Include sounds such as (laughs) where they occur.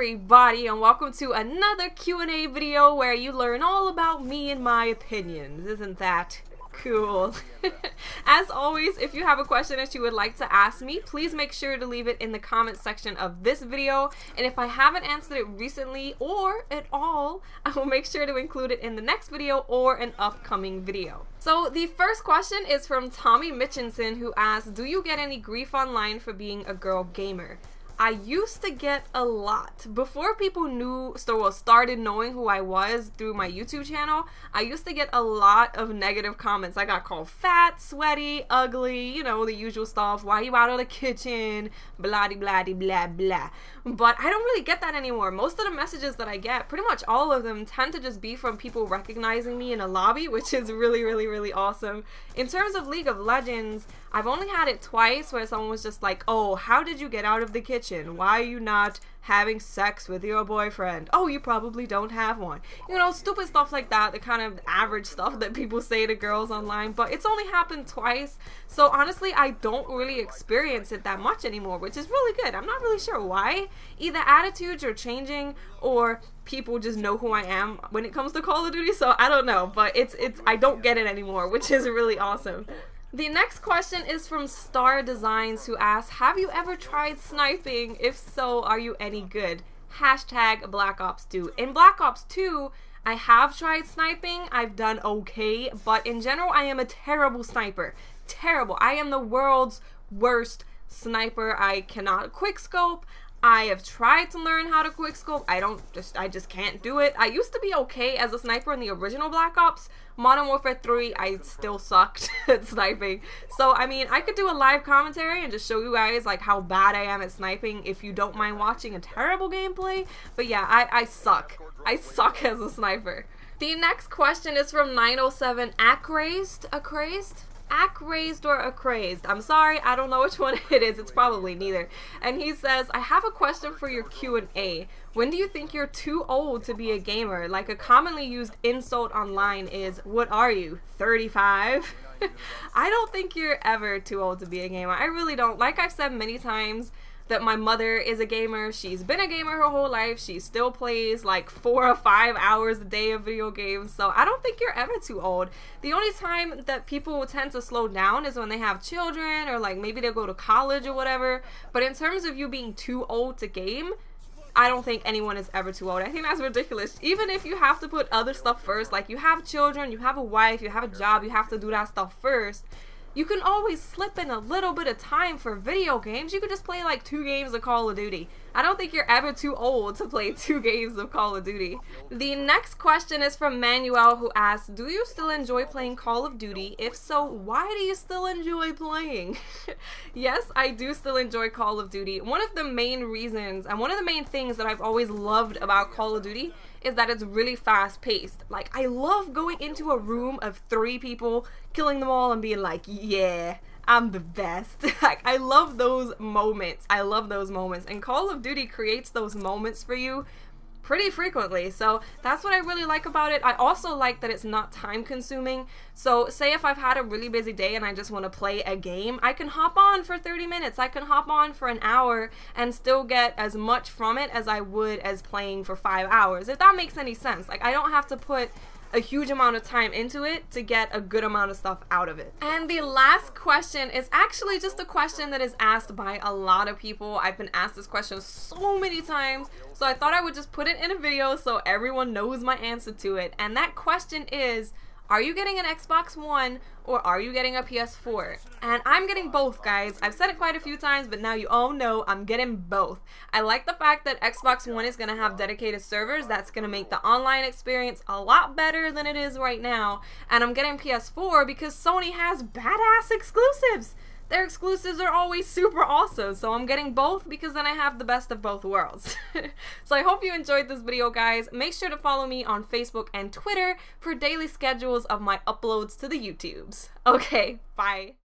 everybody and welcome to another Q&A video where you learn all about me and my opinions. Isn't that cool? (laughs) As always, if you have a question that you would like to ask me, please make sure to leave it in the comment section of this video. And if I haven't answered it recently or at all, (laughs) I will make sure to include it in the next video or an upcoming video. So the first question is from Tommy Mitchinson who asks, do you get any grief online for being a girl gamer? I used to get a lot. Before people knew, well, started knowing who I was through my YouTube channel, I used to get a lot of negative comments. I got called fat, sweaty, ugly, you know, the usual stuff. Why you out of the kitchen? Blah, blah, blah, blah, blah. But I don't really get that anymore. Most of the messages that I get, pretty much all of them, tend to just be from people recognizing me in a lobby, (laughs) which is really, really, really awesome. In terms of League of Legends, I've only had it twice where someone was just like, oh, how did you get out of the kitchen? Why are you not having sex with your boyfriend? Oh, you probably don't have one. You know, stupid stuff like that, the kind of average stuff that people say to girls online, but it's only happened twice. So honestly, I don't really experience it that much anymore, which is really good. I'm not really sure why. Either attitudes are changing or people just know who I am when it comes to Call of Duty, so I don't know, but it's it's I don't get it anymore, which is really awesome. The next question is from Star Designs who asks, Have you ever tried sniping? If so, are you any good? Hashtag Black Ops 2. In Black Ops 2, I have tried sniping. I've done okay, but in general, I am a terrible sniper. Terrible. I am the world's worst sniper. I cannot quickscope. I have tried to learn how to quickscope. I don't just I just can't do it. I used to be okay as a sniper in the original Black Ops. Modern Warfare 3, I still sucked (laughs) at sniping. So I mean, I could do a live commentary and just show you guys like how bad I am at sniping if you don't mind watching a terrible gameplay. But yeah, I, I suck. I suck as a sniper. The next question is from 907 Acrazed. Acrazed? Acrazed or Acrazed? I'm sorry, I don't know which one (laughs) it is. It's probably neither. And he says, I have a question for your Q&A. When do you think you're too old to be a gamer? Like a commonly used insult online is, what are you, 35? (laughs) I don't think you're ever too old to be a gamer. I really don't. Like I've said many times, that my mother is a gamer. She's been a gamer her whole life. She still plays like four or five hours a day of video games. So I don't think you're ever too old. The only time that people tend to slow down is when they have children or like maybe they go to college or whatever. But in terms of you being too old to game, I don't think anyone is ever too old. I think that's ridiculous. Even if you have to put other stuff first, like you have children, you have a wife, you have a job, you have to do that stuff first you can always slip in a little bit of time for video games. You could just play like two games of Call of Duty. I don't think you're ever too old to play (laughs) two games of Call of Duty. The next question is from Manuel who asks, do you still enjoy playing Call of Duty? If so, why do you still enjoy playing? (laughs) yes, I do still enjoy Call of Duty. One of the main reasons and one of the main things that I've always loved about Call of Duty is that it's really fast paced. Like, I love going into a room of three people, killing them all, and being like, yeah, I'm the best. (laughs) like, I love those moments. I love those moments. And Call of Duty creates those moments for you pretty frequently. So that's what I really like about it. I also like that it's not time consuming. So say if I've had a really busy day and I just want to play a game, I can hop on for 30 minutes. I can hop on for an hour and still get as much from it as I would as playing for five hours. If that makes any sense. Like I don't have to put a huge amount of time into it to get a good amount of stuff out of it. And the last question is actually just a question that is asked by a lot of people. I've been asked this question so many times, so I thought I would just put it in a video so everyone knows my answer to it. And that question is, are you getting an Xbox One or are you getting a PS4? And I'm getting both, guys. I've said it quite a few times, but now you all know I'm getting both. I like the fact that Xbox One is going to have dedicated servers. That's going to make the online experience a lot better than it is right now. And I'm getting PS4 because Sony has badass exclusives their exclusives are always super awesome. So I'm getting both because then I have the best of both worlds. (laughs) so I hope you enjoyed this video, guys. Make sure to follow me on Facebook and Twitter for daily schedules of my uploads to the YouTubes. Okay, bye.